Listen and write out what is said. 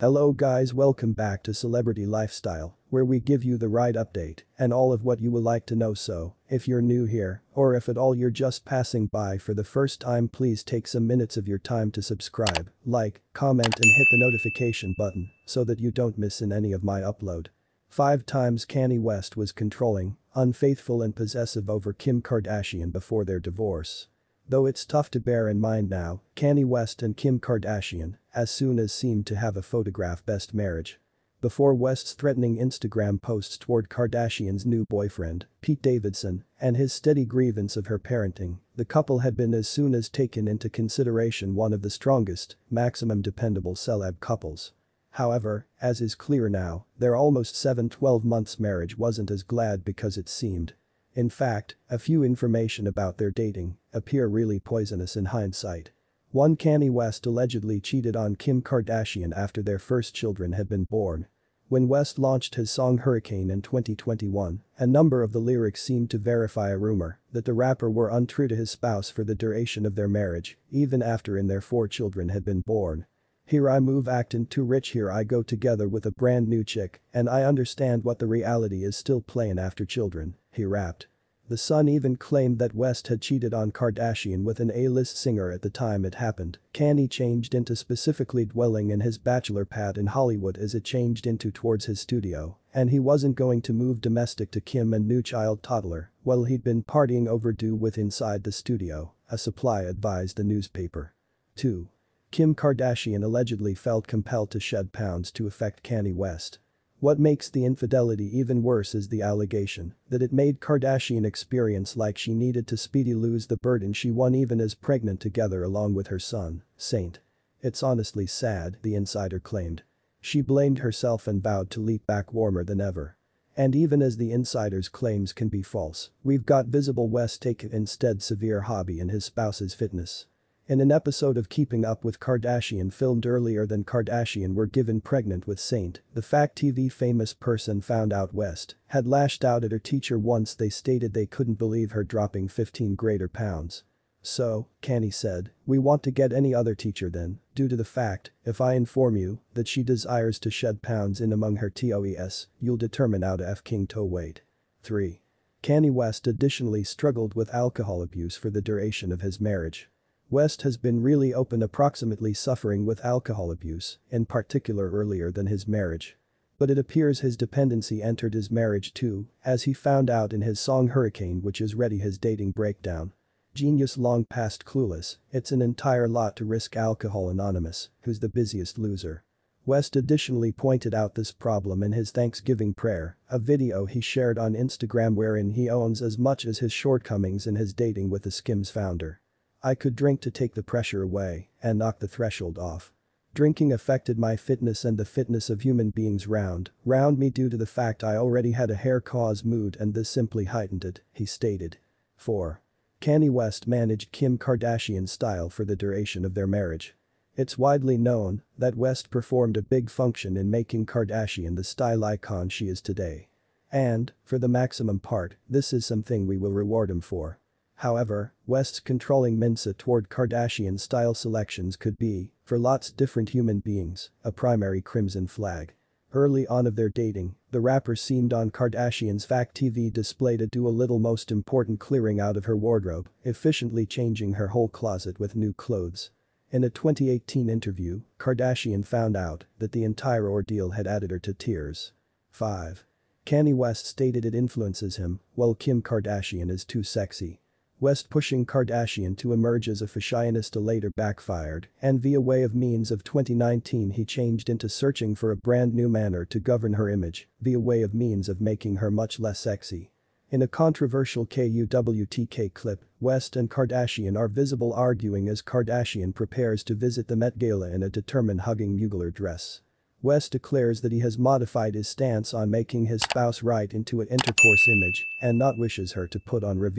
Hello guys welcome back to Celebrity Lifestyle, where we give you the right update and all of what you would like to know so, if you're new here, or if at all you're just passing by for the first time please take some minutes of your time to subscribe, like, comment and hit the notification button so that you don't miss in any of my upload. Five times Kanye West was controlling, unfaithful and possessive over Kim Kardashian before their divorce. Though it's tough to bear in mind now, Kanye West and Kim Kardashian, as soon as seemed to have a photograph best marriage. Before West's threatening Instagram posts toward Kardashian's new boyfriend, Pete Davidson, and his steady grievance of her parenting, the couple had been as soon as taken into consideration one of the strongest, maximum dependable celeb couples. However, as is clear now, their almost 7-12 months marriage wasn't as glad because it seemed. In fact, a few information about their dating appear really poisonous in hindsight. One Kanye West allegedly cheated on Kim Kardashian after their first children had been born. When West launched his song Hurricane in 2021, a number of the lyrics seemed to verify a rumor that the rapper were untrue to his spouse for the duration of their marriage, even after in their four children had been born. Here I move actin' too rich here I go together with a brand new chick and I understand what the reality is still playin' after children, he rapped. The Sun even claimed that West had cheated on Kardashian with an A-list singer at the time it happened. Kanye changed into specifically dwelling in his bachelor pad in Hollywood as it changed into towards his studio, and he wasn't going to move domestic to Kim and new child toddler, well he'd been partying overdue with inside the studio, a supply advised the newspaper. 2. Kim Kardashian allegedly felt compelled to shed pounds to affect Kanye West. What makes the infidelity even worse is the allegation that it made Kardashian experience like she needed to speedy lose the burden she won even as pregnant together along with her son, Saint. It's honestly sad, the insider claimed. She blamed herself and vowed to leap back warmer than ever. And even as the insider's claims can be false, we've got visible West take instead severe hobby in his spouse's fitness. In an episode of Keeping Up with Kardashian filmed earlier than Kardashian were given pregnant with Saint, the Fact TV famous person found out West had lashed out at her teacher once they stated they couldn't believe her dropping 15 greater pounds. So, Kanye said, we want to get any other teacher then, due to the fact, if I inform you, that she desires to shed pounds in among her TOES, you'll determine how to F King toe weight. 3. Kanye West additionally struggled with alcohol abuse for the duration of his marriage. West has been really open approximately suffering with alcohol abuse, in particular earlier than his marriage. But it appears his dependency entered his marriage too, as he found out in his song Hurricane which is ready his dating breakdown. Genius long past clueless, it's an entire lot to risk alcohol anonymous, who's the busiest loser. West additionally pointed out this problem in his Thanksgiving prayer, a video he shared on Instagram wherein he owns as much as his shortcomings in his dating with the Skims founder. I could drink to take the pressure away and knock the threshold off. Drinking affected my fitness and the fitness of human beings round, round me due to the fact I already had a hair cause mood and this simply heightened it, he stated. 4. Kanye West managed Kim Kardashian's style for the duration of their marriage. It's widely known that West performed a big function in making Kardashian the style icon she is today. And, for the maximum part, this is something we will reward him for. However, West's controlling Mensa toward Kardashian-style selections could be, for lots different human beings, a primary crimson flag. Early on of their dating, the rapper seemed on Kardashian's Fact TV display to do a little most important clearing out of her wardrobe, efficiently changing her whole closet with new clothes. In a 2018 interview, Kardashian found out that the entire ordeal had added her to tears. 5. Kanye West stated it influences him, while Kim Kardashian is too sexy. West pushing Kardashian to emerge as a fashionista later backfired, and via way of means of 2019 he changed into searching for a brand new manner to govern her image, via way of means of making her much less sexy. In a controversial KUWTK clip, West and Kardashian are visible arguing as Kardashian prepares to visit the Met Gala in a determined hugging Mugler dress. West declares that he has modified his stance on making his spouse right into an intercourse image and not wishes her to put on reveal